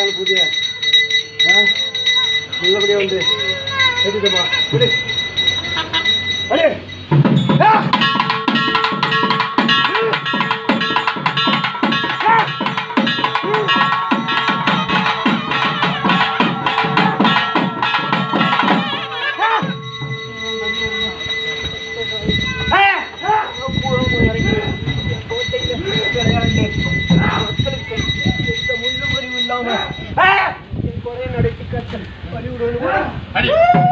하는 부지야. 아, 몰라 그래, 근데. 해도 좀 봐. 그래. 빨리! ஆமா கொலை நடத்தி கட்டம் பலிவிடுவோம்